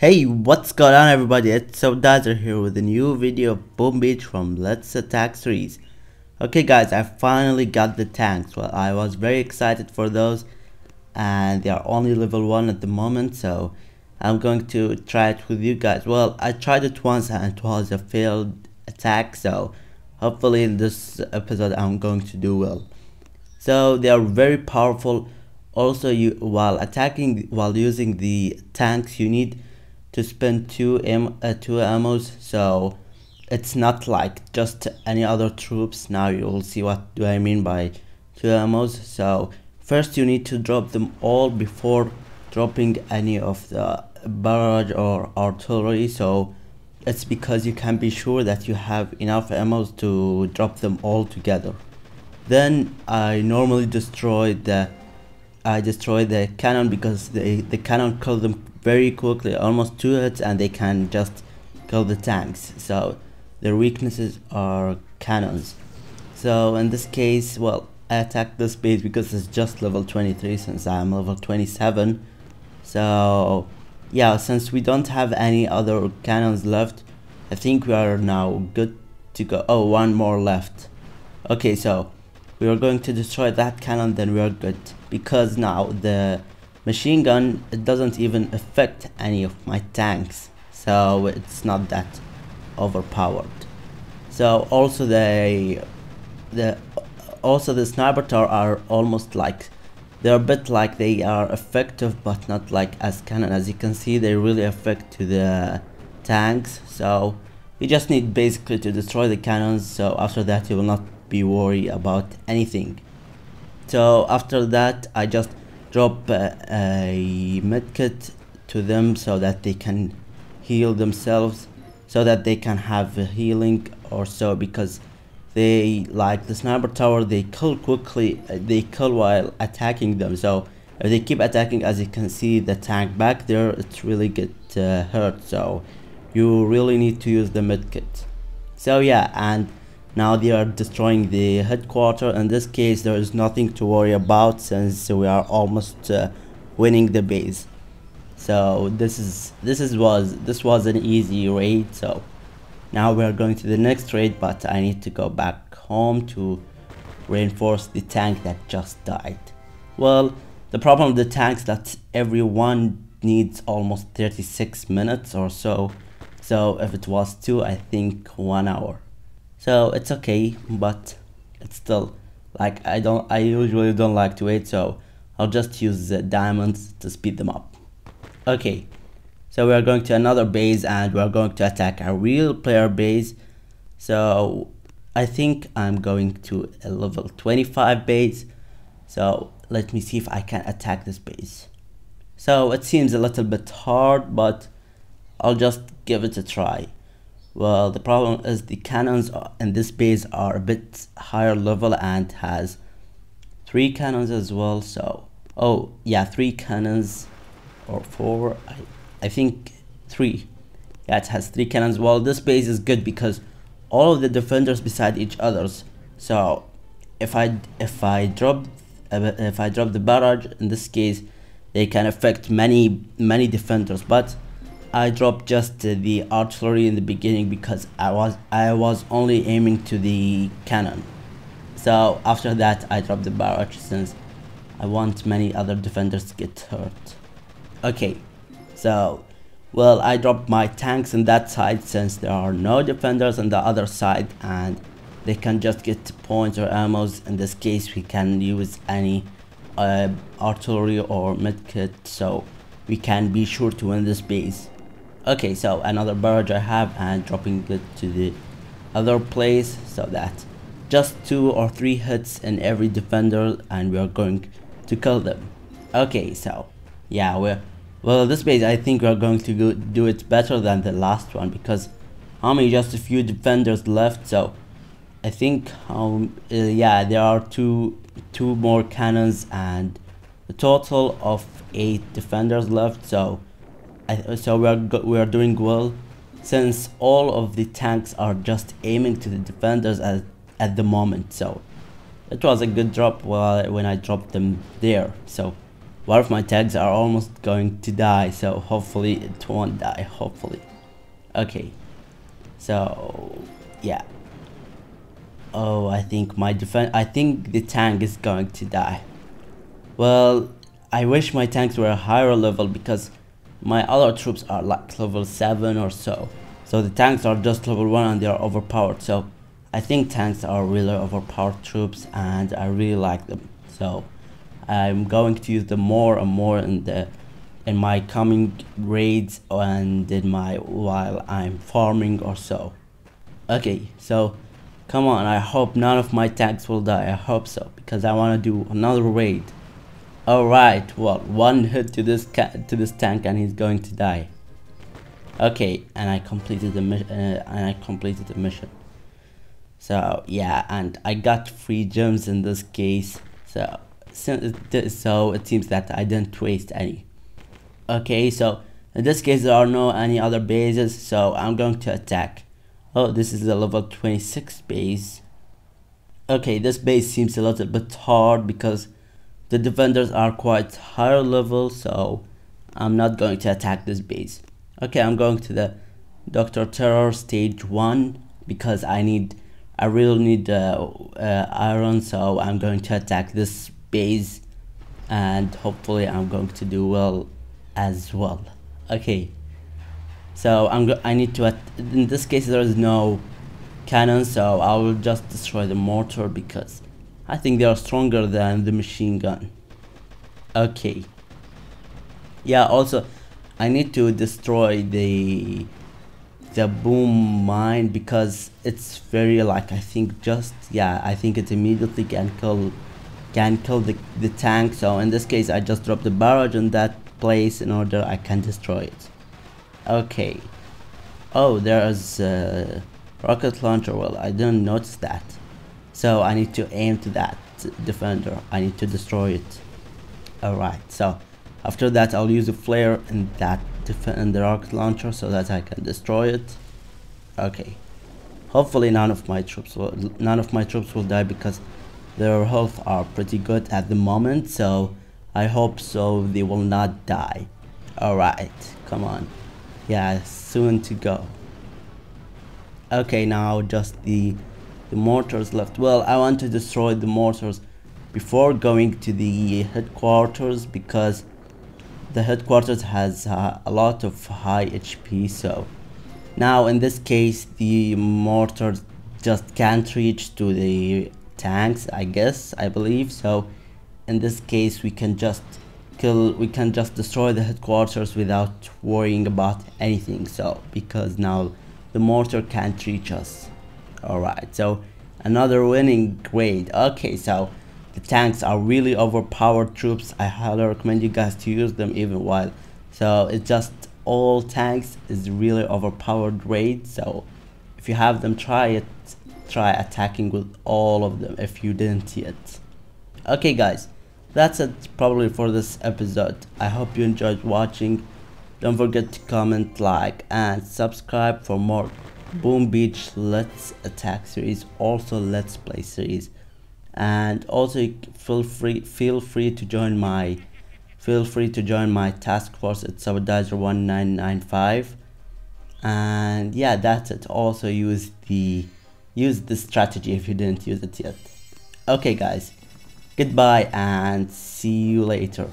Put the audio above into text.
Hey, what's going on everybody? It's Sodazer here with a new video of Boom Beach from Let's Attack series. Okay guys, I finally got the tanks. Well, I was very excited for those and they are only level 1 at the moment so I'm going to try it with you guys. Well, I tried it once and it was a failed attack so hopefully in this episode I'm going to do well. So they are very powerful. Also, you while attacking while using the tanks you need to spend two am uh, two ammos so it's not like just any other troops. Now you'll see what do I mean by two ammos. So first you need to drop them all before dropping any of the barrage or artillery. So it's because you can be sure that you have enough ammos to drop them all together. Then I normally destroy the I destroy the cannon because the, the cannon kill them very quickly, almost two hits and they can just kill the tanks. So their weaknesses are cannons. So in this case, well, I attacked this base because it's just level 23 since I'm level 27. So yeah, since we don't have any other cannons left, I think we are now good to go. Oh, one more left. Okay, so we are going to destroy that cannon, then we are good. Because now the machine gun it doesn't even affect any of my tanks so it's not that overpowered. So also the the also the sniper tower are almost like they're a bit like they are effective but not like as cannon. As you can see they really affect to the tanks so you just need basically to destroy the cannons so after that you will not be worried about anything. So after that I just drop a medkit to them so that they can heal themselves so that they can have healing or so because they like the sniper tower they kill quickly uh, they kill while attacking them. So if they keep attacking as you can see the tank back there it's really get uh, hurt. So you really need to use the medkit. So yeah and now they are destroying the headquarters. in this case there is nothing to worry about since we are almost uh, winning the base. So this is this is was this was an easy raid. So now we are going to the next raid but i need to go back home to reinforce the tank that just died. Well the problem with the tanks that everyone needs almost 36 minutes or so. So if it was two i think one hour so it's okay but it's still like I don't I usually don't like to wait so I'll just use the diamonds to speed them up. Okay so we are going to another base and we are going to attack a real player base. So I think I'm going to a level 25 base. So let me see if I can attack this base. So it seems a little bit hard but I'll just give it a try well, the problem is the cannons in this base are a bit higher level and has three cannons as well. So, oh yeah, three cannons or four. I, I think three. Yeah, it has three cannons. Well, this base is good because all of the defenders beside each others. So, if I if I drop if I drop the barrage in this case, they can affect many many defenders, but I dropped just the artillery in the beginning because I was I was only aiming to the cannon. So after that I dropped the barrage since I want many other defenders to get hurt. Okay, so well I dropped my tanks on that side since there are no defenders on the other side and they can just get points or ammos. In this case we can use any uh, artillery or medkit so we can be sure to win this base okay so another barrage I have and dropping it to the other place. So that just two or three hits in every defender and we are going to kill them. Okay so yeah we're well this base I think we're going to go, do it better than the last one because only just a few defenders left so I think um uh, yeah there are two two more cannons and a total of eight defenders left so so we are we are doing well since all of the tanks are just aiming to the defenders at, at the moment. So it was a good drop while when I dropped them there. So one of my tags are almost going to die so hopefully it won't die hopefully. Okay. So yeah. Oh I think my defense I think the tank is going to die. Well I wish my tanks were a higher level because my other troops are like level 7 or so. So the tanks are just level 1 and they are overpowered. So I think tanks are really overpowered troops and I really like them. So I'm going to use them more and more in the in my coming raids and in my while I'm farming or so. Okay so come on. I hope none of my tanks will die. I hope so because I want to do another raid alright well one hit to this to this tank and he's going to die. Okay and I completed the mission uh, and I completed the mission. So yeah and I got three gems in this case. So so it seems that I didn't waste any. Okay so in this case there are no any other bases so I'm going to attack. Oh this is a level 26 base. Okay this base seems a little bit hard because the defenders are quite higher level so I'm not going to attack this base okay I'm going to the Dr. Terror stage 1 because I need I really need uh, uh, iron so I'm going to attack this base and hopefully I'm going to do well as well okay so I'm I need to in this case there is no cannon so I will just destroy the mortar because I think they are stronger than the machine gun. Okay. Yeah also I need to destroy the the boom mine because it's very like I think just yeah I think it immediately can kill can kill the, the tank. So in this case I just drop the barrage on that place in order I can destroy it. Okay. Oh there's a rocket launcher. Well I didn't notice that so I need to aim to that defender. I need to destroy it. Alright so after that I'll use a flare in that the rocket launcher so that I can destroy it. Okay. Hopefully none of my troops will none of my troops will die because their health are pretty good at the moment so I hope so they will not die. Alright come on. Yeah soon to go. Okay now just the the mortars left. Well I want to destroy the mortars before going to the headquarters because the headquarters has uh, a lot of high HP so. Now in this case the mortars just can't reach to the tanks I guess I believe. So in this case we can just kill we can just destroy the headquarters without worrying about anything so because now the mortar can't reach us alright so another winning grade. Okay so the tanks are really overpowered troops. I highly recommend you guys to use them even while. So it's just all tanks is really overpowered raid so if you have them try it. Try attacking with all of them if you didn't yet. Okay guys that's it probably for this episode. I hope you enjoyed watching. Don't forget to comment like and subscribe for more boom beach let's attack series also let's play series and also feel free feel free to join my feel free to join my task force at sabotager 1995 and yeah that's it also use the use this strategy if you didn't use it yet. Okay guys, goodbye and see you later.